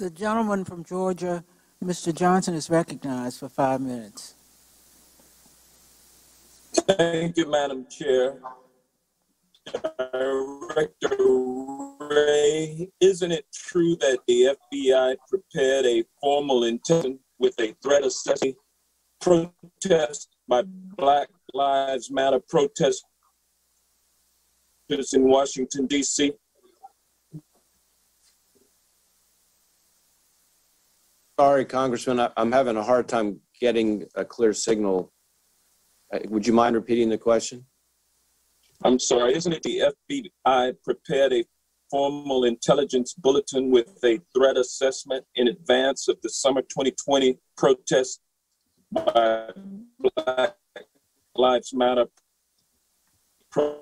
The gentleman from Georgia, Mr. Johnson, is recognized for five minutes. Thank you, Madam Chair. Director Wray, isn't it true that the FBI prepared a formal intent with a threat assessment protest by Black Lives Matter protesters in Washington, D.C.? Sorry, Congressman, I- I'm having a hard time getting a clear signal. Uh, Would you mind repeating the question? I'm sorry, isn't it the FBI prepared a formal intelligence bulletin with a threat assessment in advance of the summer 2020 protest by Black Lives Matter?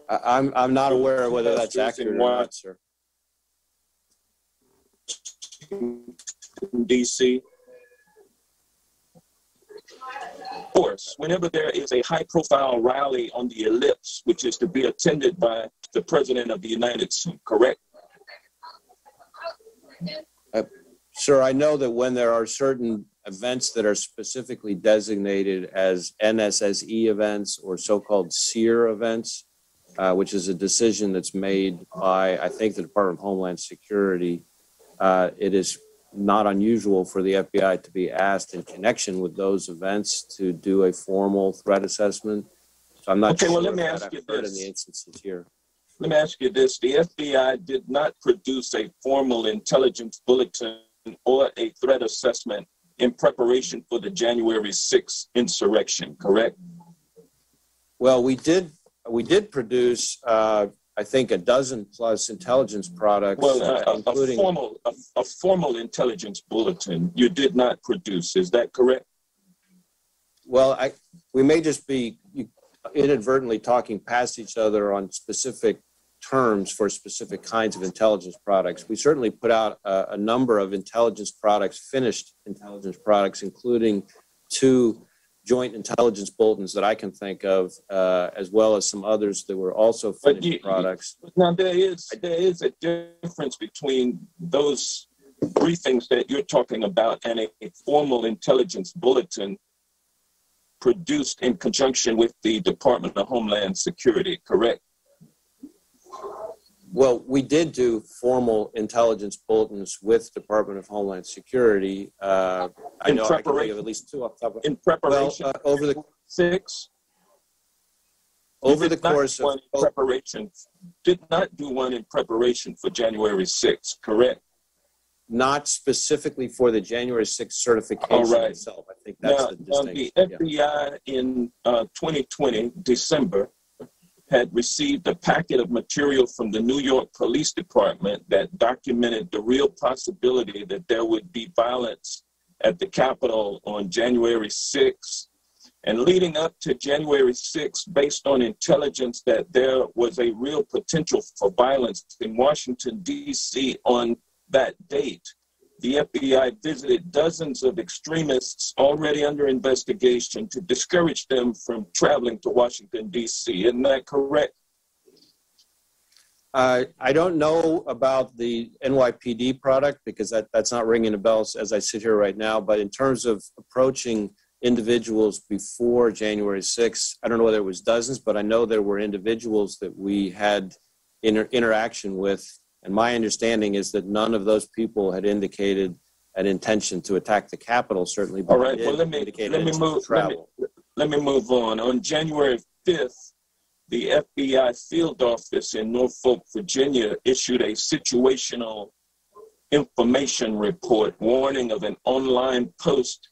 I'm, I'm not aware of whether that's accurate or not, sir. In DC. Of course, whenever there is a high profile rally on the ellipse, which is to be attended by the President of the United States, correct? Sir, I know that when there are certain events that are specifically designated as NSSE events or so-called SEAR events, uh, which is a decision that's made by, I think, the Department of Homeland Security, uh, it is not unusual for the FBI to be asked in connection with those events to do a formal threat assessment. So I'm not Okay, sure well, let me ask you occurred in this. the instances here. Let me ask you this. The FBI did not produce a formal intelligence bulletin or a threat assessment in preparation for the January 6th insurrection, correct? Well, we did, we did produce, uh, I think, a dozen plus intelligence products, Well, uh, a, a including. formal, a, a formal intelligence bulletin you did not produce, is that correct? Well, I, we may just be inadvertently talking past each other on specific terms for specific kinds of intelligence products. We certainly put out a, a number of intelligence products, finished intelligence products, including two joint intelligence bulletins that I can think of, uh, as well as some others that were also finished you- products. Now, there is, there is a difference between those briefings that you're talking about and a, a formal intelligence bulletin produced in conjunction with the Department of Homeland Security, correct? Well, we did do formal intelligence bulletins with Department of Homeland Security. Uh, I In know I can think of at least two off top of. In Well, preparation uh, over the, six. Over the course of, one in preparation, did not do one in preparation for January 6th, correct? not specifically for the January 6th certification right. itself. I think that's Now, the now, the distinction. yeah. FBI in uh, 2020, December, had received a packet of material from the New York Police Department that documented the real possibility that there would be violence at the Capitol on January 6th. And leading up to January 6th, based on intelligence that there was a real potential for violence in Washington, D.C. on that date, the FBI visited dozens of extremists already under investigation to discourage them from traveling to Washington, D.C. Isn't that correct? Uh, I don't know about the NYPD product because that, that's not ringing a bell as I sit here right now. But in terms of approaching individuals before January 6th, I don't know whether it was dozens, but I know there were individuals that we had inter- interaction with. And my understanding is that none of those people had indicated an intention to attack the Capitol, certainly. but All right, did well, let me, indicate let me move, let me, let me move on. On January 5th, the FBI field office in Norfolk, Virginia issued a situational information report warning of an online post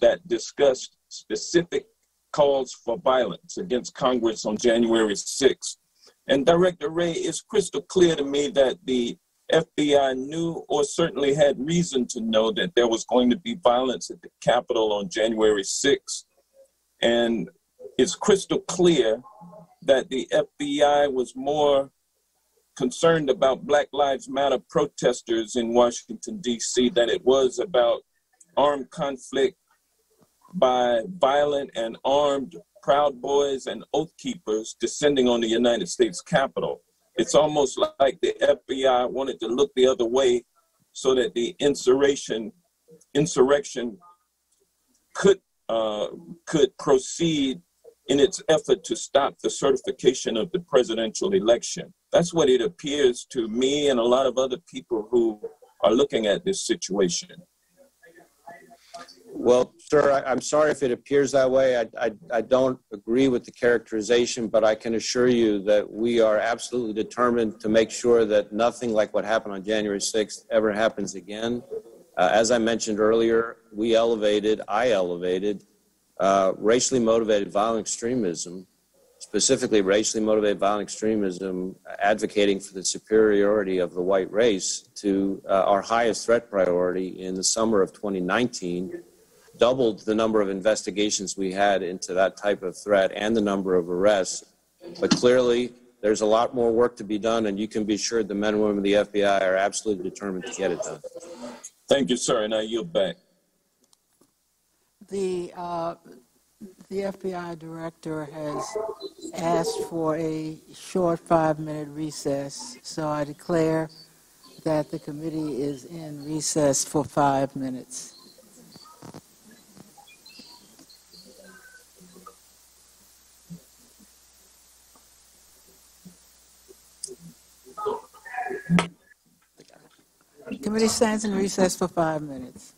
that discussed specific calls for violence against Congress on January 6th. And Director Wray, it's crystal clear to me that the FBI knew or certainly had reason to know that there was going to be violence at the Capitol on January 6th. And it's crystal clear that the FBI was more concerned about Black Lives Matter protesters in Washington, D.C., than it was about armed conflict by violent and armed Proud Boys and Oath Keepers descending on the United States Capitol. It's almost like the FBI wanted to look the other way so that the insurrection insurrection could uh, could proceed in its effort to stop the certification of the presidential election. That's what it appears to me and a lot of other people who are looking at this situation. Well, sir, I, I'm sorry if it appears that way. I, I, I don't agree with the characterization, but I can assure you that we are absolutely determined to make sure that nothing like what happened on January 6th ever happens again. Uh, as I mentioned earlier, we elevated, I elevated uh, racially motivated violent extremism, specifically racially motivated violent extremism, advocating for the superiority of the white race to uh, our highest threat priority in the summer of 2019 doubled the number of investigations we had into that type of threat and the number of arrests. But clearly, there's a lot more work to be done, and you can be sure the men and women of the FBI are absolutely determined to get it done. Thank you, sir, and I yield back. The, uh, the FBI director has asked for a short five-minute recess, so I declare that the committee is in recess for five minutes. Committee stands in recess for five minutes.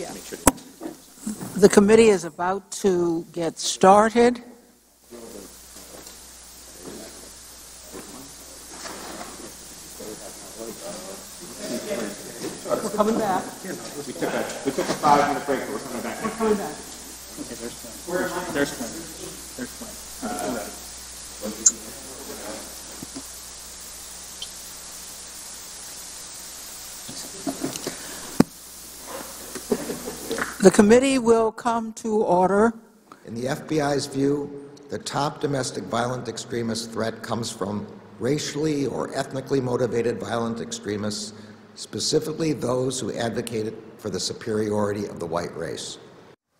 Yeah. The committee is about to get started. We're coming back. We took a, we took a five-minute break, but we're coming back. We're coming back. Okay, there's Glenn. There's Glenn. There's Glenn. The committee will come to order. In the FBI's view, the top domestic violent extremist threat comes from racially or ethnically motivated violent extremists, specifically those who advocated for the superiority of the white race.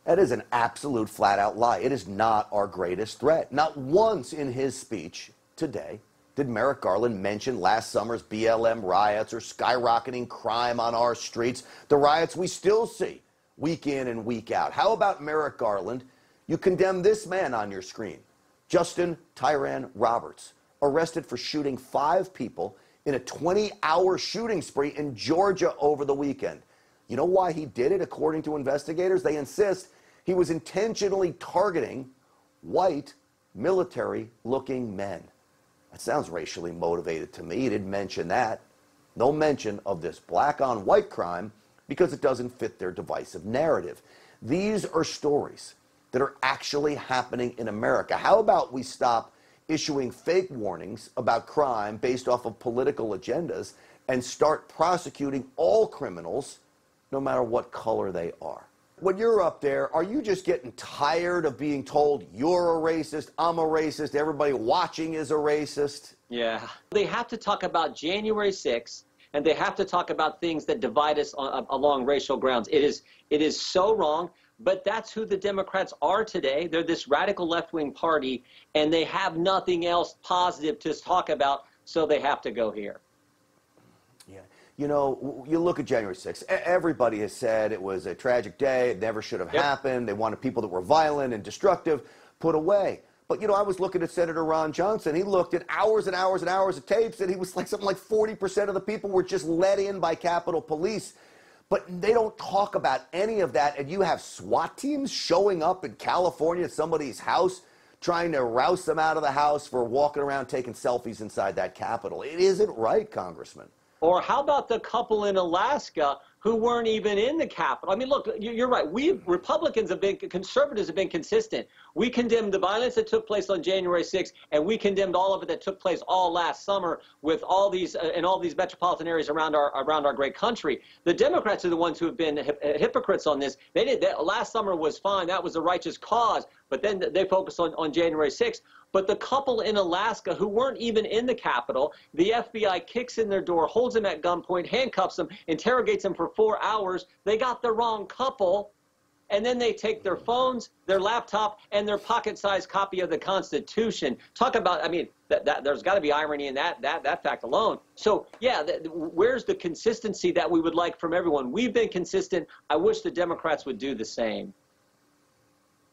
That is an absolute flat out lie. It is not our greatest threat. Not once in his speech today did Merrick Garland mention last summer's BLM riots or skyrocketing crime on our streets, the riots we still see week in and week out. How about Merrick Garland? You condemn this man on your screen, Justin Tyran Roberts, arrested for shooting five people in a 20 hour shooting spree in Georgia over the weekend. You know why he did it, according to investigators? They insist he was intentionally targeting white, military looking men. That sounds racially motivated to me. He didn't mention that. No mention of this black on white crime because it doesn't fit their divisive narrative. These are stories that are actually happening in America. How about we stop issuing fake warnings about crime based off of political agendas and start prosecuting all criminals no matter what color they are? When you're up there, are you just getting tired of being told you're a racist, I'm a racist, everybody watching is a racist? Yeah. They have to talk about January 6th and they have to talk about things that divide us on, along racial grounds. It is it is so wrong, but that's who the Democrats are today. They're this radical left-wing party and they have nothing else positive to talk about, so they have to go here. Yeah. You know, you look at January 6th, everybody has said it was a tragic day, it never should have Yep. happened. They wanted people that were violent and destructive put away. But you know, I was looking at Senator Ron Johnson. He looked at hours and hours and hours of tapes, and he was like something like 40% of the people were just let in by Capitol Police. But they don't talk about any of that. And you have SWAT teams showing up in California at somebody's house, trying to rouse them out of the house for walking around taking selfies inside that Capitol. It isn't right, Congressman. Or how about the couple in Alaska who weren't even in the Capitol? I mean, look, you- you're right. We Republicans have been, conservatives have been consistent. We condemned the violence that took place on January 6th, and we condemned all of it that took place all last summer with all these uh, in all these metropolitan areas around our around our great country. The Democrats are the ones who have been hip- hypocrites on this. They did that last summer was fine. That was a righteous cause, but then they focus on on January 6th. But the couple in Alaska who weren't even in the Capitol, the FBI kicks in their door, holds them at gunpoint, handcuffs them, interrogates them for four hours. They got the wrong couple. And then they take their phones, their laptop, and their pocket-sized copy of the Constitution. Talk about, I mean, that, that there's got to be irony in that that that fact alone. So yeah, th- where's the consistency that we would like from everyone? We've been consistent. I wish the Democrats would do the same.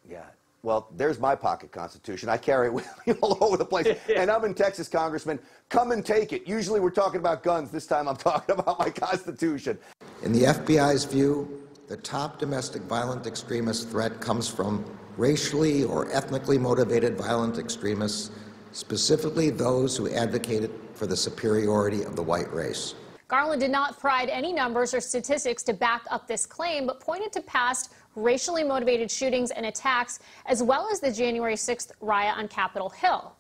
Yeah. Well, there's my pocket constitution. I carry it with me all over the place. and I'm in Texas, Congressman. Come and take it. Usually we're talking about guns. This time I'm talking about my constitution. In the FBI's view, the top domestic violent extremist threat comes from racially or ethnically motivated violent extremists, specifically those who advocated for the superiority of the white race. Garland did not provide any numbers or statistics to back up this claim, but pointed to past racially motivated shootings and attacks, as well as the January 6th riot on Capitol Hill.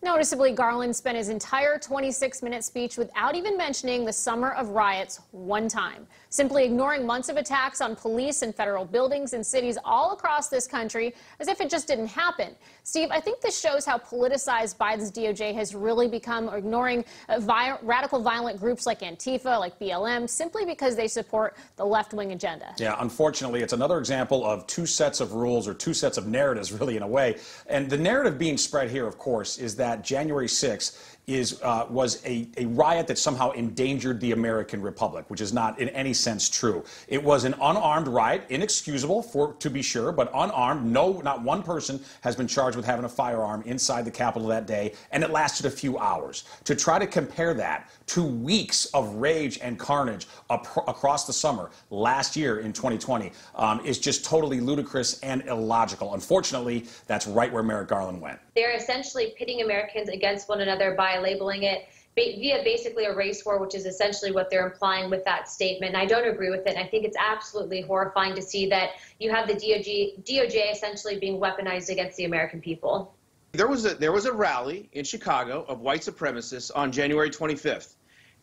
Noticeably, Garland spent his entire 26 minute speech without even mentioning the summer of riots one time, simply ignoring months of attacks on police and federal buildings in cities all across this country as if it just didn't happen. Steve, I think this shows how politicized Biden's DOJ has really become, ignoring uh, vi- radical violent groups like Antifa, like BLM, simply because they support the left wing agenda. Yeah, unfortunately, it's another example of two sets of rules or two sets of narratives, really, in a way. And the narrative being spread here, of course, is that that January 6th is uh, was a, a riot that somehow endangered the American Republic, which is not in any sense true. It was an unarmed riot, inexcusable for to be sure, but unarmed. No, not one person has been charged with having a firearm inside the Capitol that day, and it lasted a few hours. To try to compare that to weeks of rage and carnage across the summer last year in 2020 um, is just totally ludicrous and illogical. Unfortunately, that's right where Merrick Garland went. They're essentially pitting Americans against one another by labeling it via basically a race war, which is essentially what they're implying with that statement. I don't agree with it. I think it's absolutely horrifying to see that you have the DOJ, DOJ essentially being weaponized against the American people. There was a there was a rally in Chicago of white supremacists on January 25th,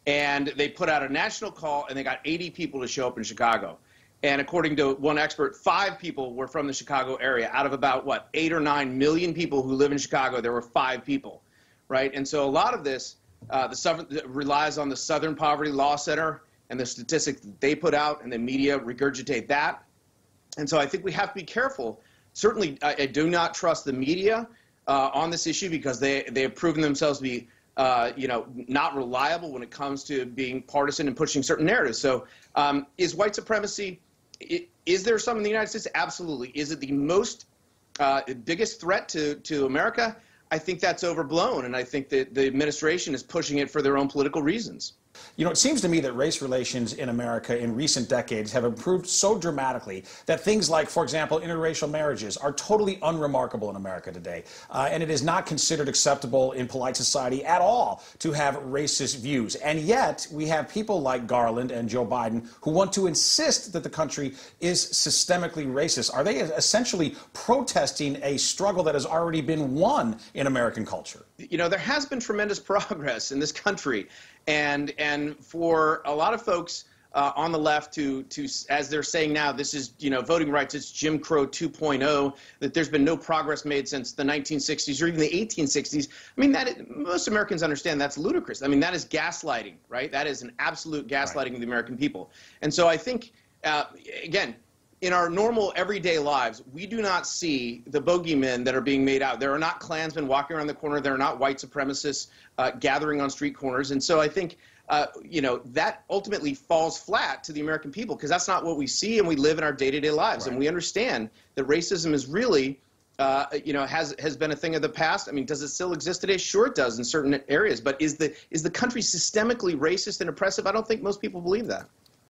and they put out a national call, and they got 80 people to show up in Chicago. And according to one expert, five people were from the Chicago area. Out of about, what, eight or nine million people who live in Chicago, there were five people, right? And so a lot of this uh, the Southern, relies on the Southern Poverty Law Center and the statistics that they put out, and the media regurgitate that. And so I think we have to be careful. Certainly, I, I do not trust the media uh, on this issue because they, they have proven themselves to be uh, you know, not reliable when it comes to being partisan and pushing certain narratives. So, um, is white supremacy? Is there some in the United States? Absolutely. Is it the most uh, biggest threat to to America? I think that's overblown, and I think that the administration is pushing it for their own political reasons. You know, it seems to me that race relations in America in recent decades have improved so dramatically that things like, for example, interracial marriages are totally unremarkable in America today. Uh, and it is not considered acceptable in polite society at all to have racist views. And yet, we have people like Garland and Joe Biden who want to insist that the country is systemically racist. Are they essentially protesting a struggle that has already been won in American culture? You know, there has been tremendous progress in this country and and for a lot of folks uh, on the left to to as they're saying now this is you know voting rights it's Jim Crow 2.0 that there's been no progress made since the 1960s or even the 1860s I mean that most Americans understand that's ludicrous. I mean that is gaslighting right? That is an absolute gaslighting right. of the American people. And so I think uh, again in our normal everyday lives, we do not see the bogeymen that are being made out. There are not Klansmen walking around the corner. There are not white supremacists uh, gathering on street corners. And so I think, uh, you know, that ultimately falls flat to the American people because that's not what we see and we live in our day-to-day lives. Right. And we understand that racism is really, uh, you know, has has been a thing of the past. I mean, does it still exist today? Sure, it does in certain areas. But is the is the country systemically racist and oppressive? I don't think most people believe that.